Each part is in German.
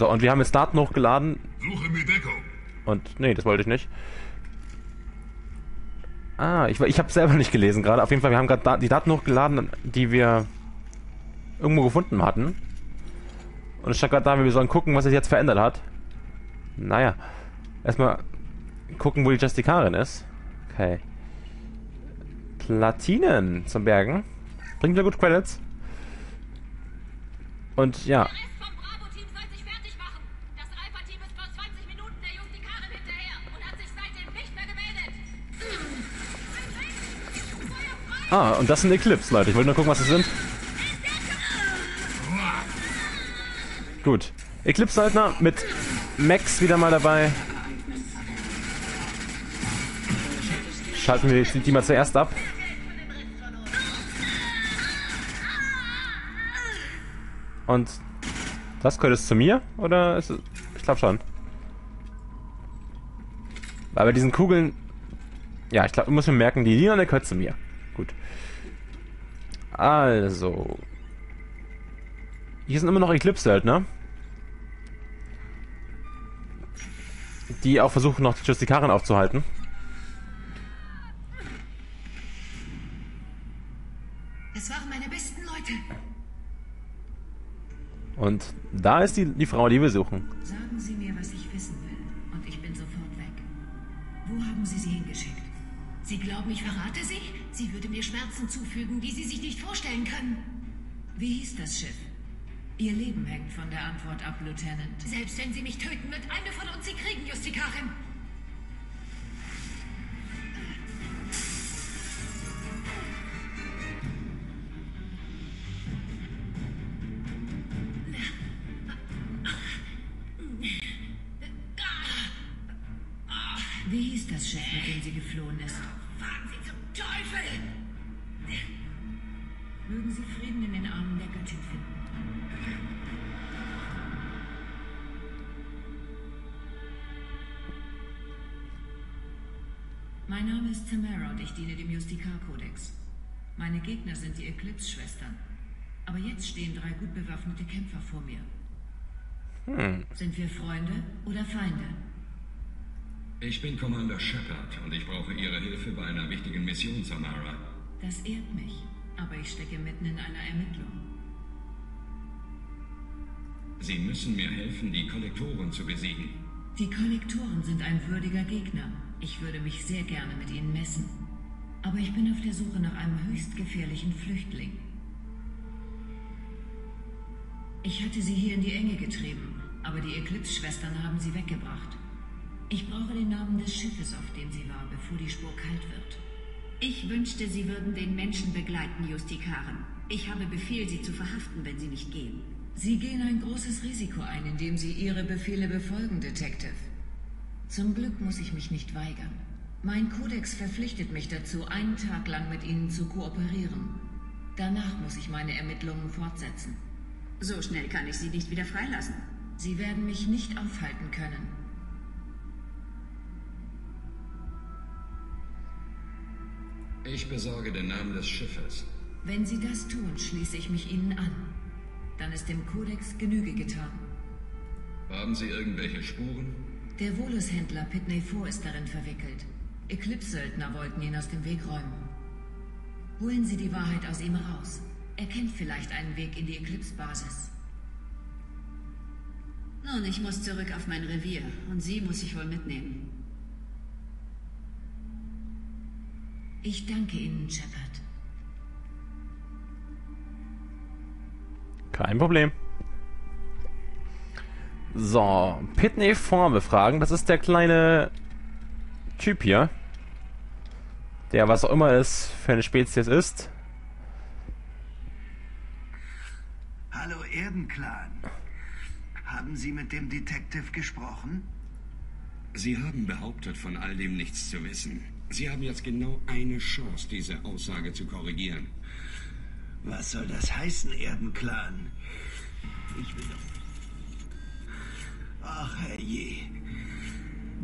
So, und wir haben jetzt Daten hochgeladen. Suche mir Deckung. Und, nee, das wollte ich nicht. Ah, ich, ich habe selber nicht gelesen gerade. Auf jeden Fall, wir haben gerade da die Daten hochgeladen, die wir irgendwo gefunden hatten. Und es stand gerade da, wir sollen gucken, was sich jetzt verändert hat. Naja, erstmal gucken, wo die Justikarin ist. Okay. Platinen zum Bergen. Bringt mir gut Credits. Und ja. Ah, und das sind Eclipse, Leute. Ich wollte nur gucken, was das sind. Gut. Eclipse-Söldner mit Max wieder mal dabei. Schalten wir die, mal zuerst ab. Und das gehört es zu mir? Oder ist es. Ich glaube schon. Weil bei diesen Kugeln. Ja, ich glaube, ich muss mir merken, die Lila, der gehört zu mir. Gut. Also. Hier sind immer noch Eclipse-Söldner. Die auch versuchen, noch die Justikarin aufzuhalten. Es waren meine besten Leute. Und da ist die, die Frau, die wir suchen. Sagen Sie mir, was ich wissen will, und ich bin sofort weg. Wo haben Sie sie hingeschickt? Sie glauben, ich verrate sie? Sie würde mir Schmerzen zufügen, die Sie sich nicht vorstellen können. Wie hieß das Schiff? Ihr Leben hängt von der Antwort ab, Lieutenant. Selbst wenn Sie mich töten, wird eine von uns Sie kriegen, Justikarin. Das Schiff, mit dem sie geflohen ist? Fahren Sie zum Teufel! Mögen Sie Frieden in den Armen der Göttin finden. Mein Name ist Tamara und ich diene dem Justikar-Kodex. Meine Gegner sind die Eclipse-Schwestern. Aber jetzt stehen drei gut bewaffnete Kämpfer vor mir. Hm. Sind wir Freunde oder Feinde? Ich bin Commander Shepard und ich brauche Ihre Hilfe bei einer wichtigen Mission, Samara. Das ehrt mich, aber ich stecke mitten in einer Ermittlung. Sie müssen mir helfen, die Kollektoren zu besiegen. Die Kollektoren sind ein würdiger Gegner. Ich würde mich sehr gerne mit ihnen messen. Aber ich bin auf der Suche nach einem höchst gefährlichen Flüchtling. Ich hatte sie hier in die Enge getrieben, aber die Eclipse-Schwestern haben sie weggebracht. Ich brauche den Namen des Schiffes, auf dem sie war, bevor die Spur kalt wird. Ich wünschte, Sie würden den Menschen begleiten, Justikarin. Ich habe Befehl, Sie zu verhaften, wenn Sie nicht gehen. Sie gehen ein großes Risiko ein, indem Sie Ihre Befehle befolgen, Detective. Zum Glück muss ich mich nicht weigern. Mein Kodex verpflichtet mich dazu, einen Tag lang mit Ihnen zu kooperieren. Danach muss ich meine Ermittlungen fortsetzen. So schnell kann ich Sie nicht wieder freilassen. Sie werden mich nicht aufhalten können. Ich besorge den Namen des Schiffes. Wenn Sie das tun, schließe ich mich Ihnen an. Dann ist dem Kodex Genüge getan. Haben Sie irgendwelche Spuren? Der Volushändler Pitney Four ist darin verwickelt. Eclipse-Söldner wollten ihn aus dem Weg räumen. Holen Sie die Wahrheit aus ihm raus. Er kennt vielleicht einen Weg in die Eclipse-Basis. Nun, ich muss zurück auf mein Revier und Sie muss ich wohl mitnehmen. Ich danke Ihnen, Shepard. Kein Problem. So, Pitney Form befragen. Das ist der kleine Typ hier. Der was auch immer es für eine Spezies ist. Hallo Erdenclan. Haben Sie mit dem Detective gesprochen? Sie haben behauptet, von all dem nichts zu wissen. Sie haben jetzt genau eine Chance, diese Aussage zu korrigieren. Was soll das heißen, Erdenclan? Ich will doch... Ach, herrje.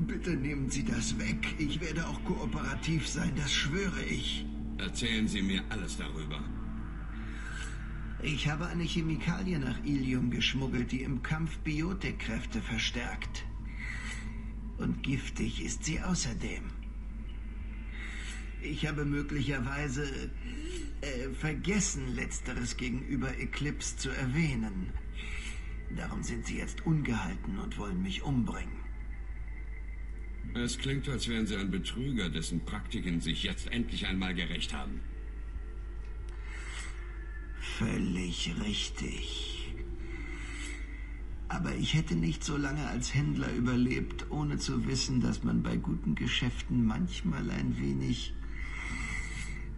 Bitte nehmen Sie das weg. Ich werde auch kooperativ sein, das schwöre ich. Erzählen Sie mir alles darüber. Ich habe eine Chemikalie nach Ilium geschmuggelt, die im Kampf Biotikkräfte verstärkt. Und giftig ist sie außerdem. Ich habe möglicherweise äh, vergessen, letzteres gegenüber Eclipse zu erwähnen. Darum sind sie jetzt ungehalten und wollen mich umbringen. Es klingt, als wären Sie ein Betrüger, dessen Praktiken sich jetzt endlich einmal gerecht haben. Völlig richtig. Aber ich hätte nicht so lange als Händler überlebt, ohne zu wissen, dass man bei guten Geschäften manchmal ein wenig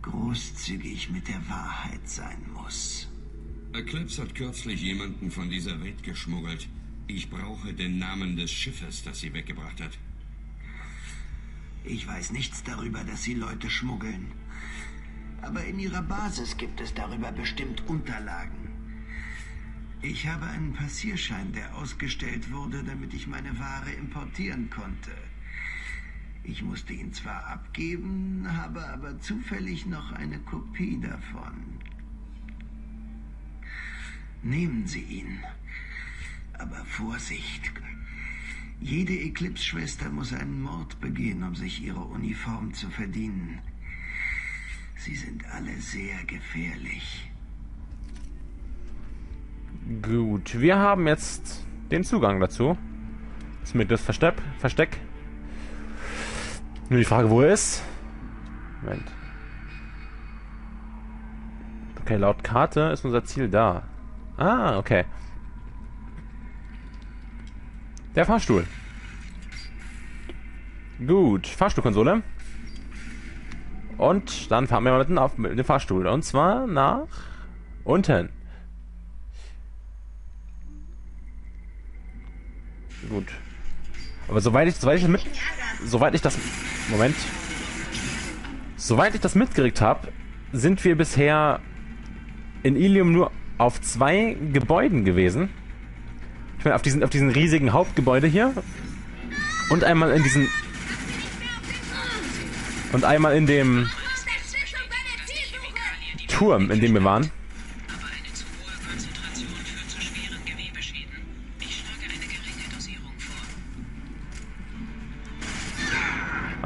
großzügig mit der Wahrheit sein muss. Eclipse hat kürzlich jemanden von dieser Welt geschmuggelt. Ich brauche den Namen des Schiffes, das sie weggebracht hat. Ich weiß nichts darüber, dass sie Leute schmuggeln. Aber in ihrer Basis gibt es darüber bestimmt Unterlagen. Ich habe einen Passierschein, der ausgestellt wurde, damit ich meine Ware importieren konnte. Ich musste ihn zwar abgeben, habe aber zufällig noch eine Kopie davon. Nehmen Sie ihn. Aber Vorsicht. Jede Eclipse-Schwester muss einen Mord begehen, um sich ihre Uniform zu verdienen. Sie sind alle sehr gefährlich. Gut, wir haben jetzt den Zugang dazu. Mit das Versteck. Versteck. Nur die Frage, wo er ist. Moment. Okay, laut Karte ist unser Ziel da. Ah, okay. Der Fahrstuhl. Gut, Fahrstuhlkonsole. Und dann fahren wir mal mitten auf mit dem Fahrstuhl. Und zwar nach unten. Gut. Aber soweit ich, soweit ich mit, soweit ich das, Moment. Soweit ich das mitgekriegt habe, sind wir bisher in Ilium nur auf zwei Gebäuden gewesen. Ich meine, auf diesen, auf diesen riesigen Hauptgebäude hier. Und einmal in diesen. Und einmal in dem Turm, in dem wir waren.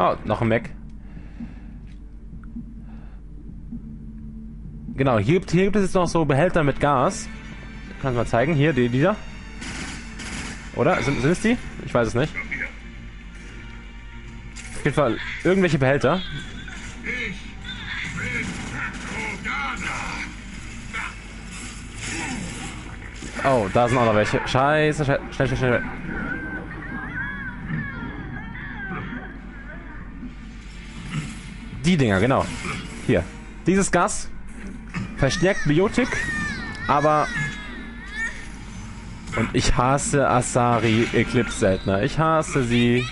Oh, noch ein Mac. Genau, hier gibt, hier gibt es jetzt noch so Behälter mit Gas. Kannst du mal zeigen? Hier, die, die da. Oder? Sind, sind es die? Ich weiß es nicht. Auf jeden Fall irgendwelche Behälter. Oh, da sind auch noch welche. Scheiße, scheiße. Schnell, schnell, schnell. Die Dinger, genau. Hier. Dieses Gas verstärkt Biotik, aber... Und ich hasse Asari Eclipse Seltner. Ich hasse sie.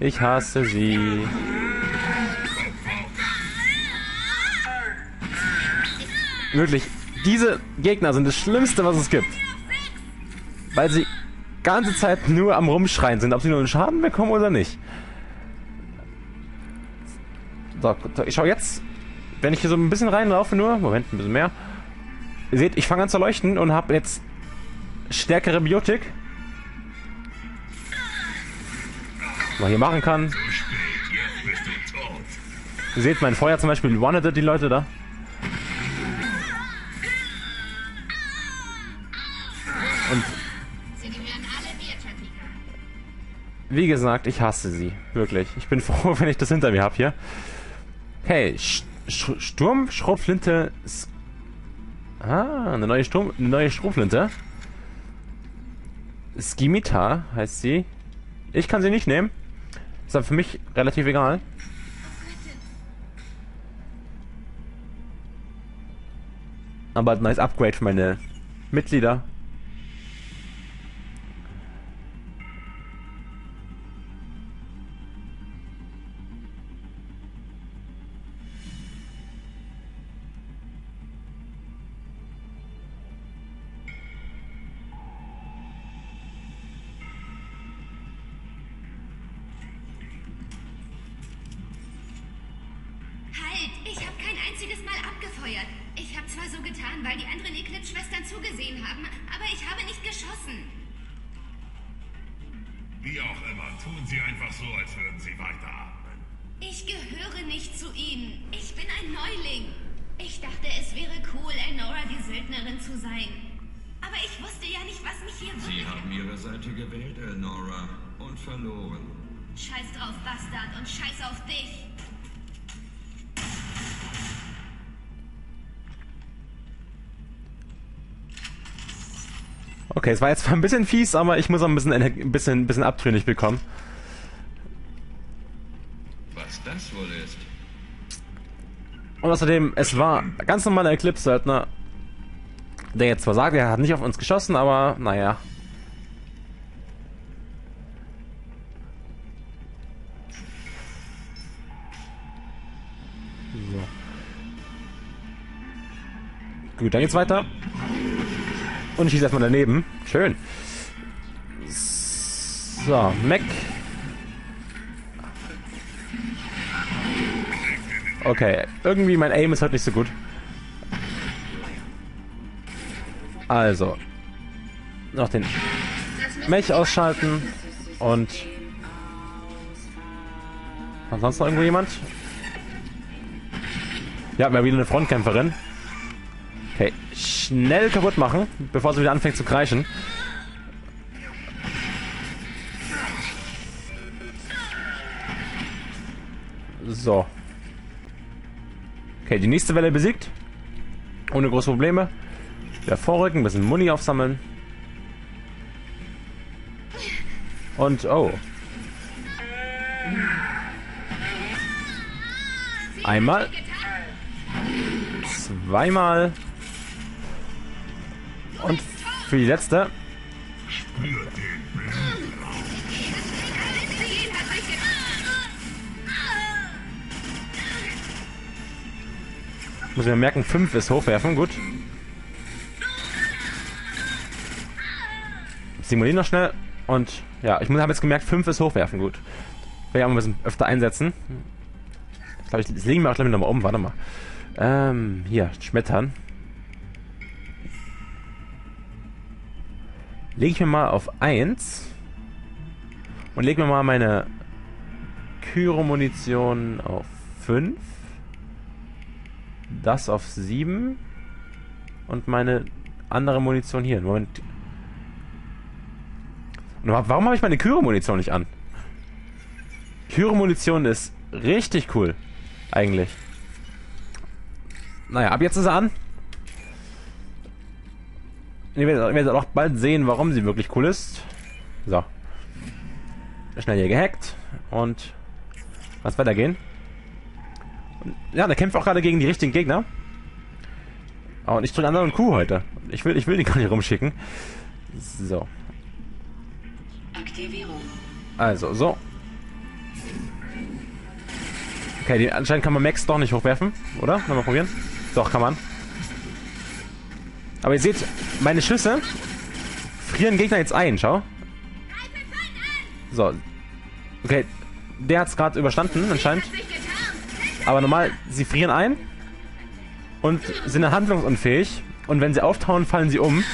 Ich hasse sie. Wirklich, diese Gegner sind das Schlimmste, was es gibt. Weil sie ganze Zeit nur am Rumschreien sind, ob sie nur einen Schaden bekommen oder nicht. So, ich schau jetzt, wenn ich hier so ein bisschen reinlaufe nur, Moment, ein bisschen mehr. Ihr seht, ich fange an zu leuchten und habe jetzt stärkere Biotik. Was man hier machen kann. Ihr seht, mein Feuer zum Beispiel one die Leute da. Und wie gesagt, ich hasse sie. Wirklich. Ich bin froh, wenn ich das hinter mir habe hier. Hey, Sch Sch Sturmschrotflinte. S- Ah, eine neue, Sturm eine neue Strohflinte. Skimitar heißt sie. Ich kann sie nicht nehmen. Ist aber für mich relativ egal. Aber ein nice Upgrade für meine Mitglieder. Abgefeuert. Ich habe zwar so getan, weil die anderen Eclipse-Schwestern zugesehen haben, aber ich habe nicht geschossen. Wie auch immer, tun Sie einfach so, als würden Sie weiteratmen. Ich gehöre nicht zu ihnen. Ich bin ein Neuling. Ich dachte, es wäre cool, Enora die Söldnerin zu sein. Aber ich wusste ja nicht, was mich hier Sie wirklich... haben Ihre Seite gewählt, Elnora, und verloren. Scheiß drauf, Bastard, und scheiß auf dich. Okay, es war jetzt zwar ein bisschen fies, aber ich muss auch ein bisschen, ein bisschen, ein bisschen abtrünnig bekommen. Was das wohl ist? Und außerdem, es war ganz normaler Eclipse-Söldner, der jetzt zwar sagt, er hat nicht auf uns geschossen, aber naja. So. Gut, dann geht's weiter. Und ich schieße erstmal daneben. Schön. So, Mac. Okay, irgendwie mein Aim ist heute nicht so gut. Also. Noch den Mech ausschalten. Und... War sonst noch irgendwo jemand? Ja, wir haben wieder eine Frontkämpferin. Okay, schnell kaputt machen, bevor sie wieder anfängt zu kreischen. So. Okay, die nächste Welle besiegt. Ohne große Probleme. Wieder vorrücken, ein bisschen Muni aufsammeln. Und, oh. Einmal. Zweimal. Für die letzte. Muss ich mir merken, 5 ist hochwerfen, gut. Simulieren noch schnell. Und ja, ich habe jetzt gemerkt, 5 ist hochwerfen, gut. Will ich auch ein bisschen öfter einsetzen. Ich glaube, ich lege mir auch gleich nochmal um, warte mal. Ähm, hier, Schmettern. Lege ich mir mal auf 1. Und lege mir mal meine Kyro-Munition auf 5. Das auf 7. Und meine andere Munition hier. Moment. Warum habe ich meine Kyro-Munition nicht an? Kyro-Munition ist richtig cool. Eigentlich. Naja, ab jetzt ist er an. Ihr werdet, werdet auch bald sehen, warum sie wirklich cool ist. So. Schnell hier gehackt. Und was weitergehen. Ja, der kämpft auch gerade gegen die richtigen Gegner. Oh, und ich drücke anderen Q heute. Ich will, ich will den gar nicht rumschicken. So. Aktivierung. Also, so. Okay, die, anscheinend kann man Max doch nicht hochwerfen, oder? Mal probieren. Doch, kann man. Aber ihr seht, meine Schüsse frieren Gegner jetzt ein, schau. So. Okay, der hat es gerade überstanden, anscheinend. Aber normal, sie frieren ein und sind handlungsunfähig. Und wenn sie auftauen, fallen sie um.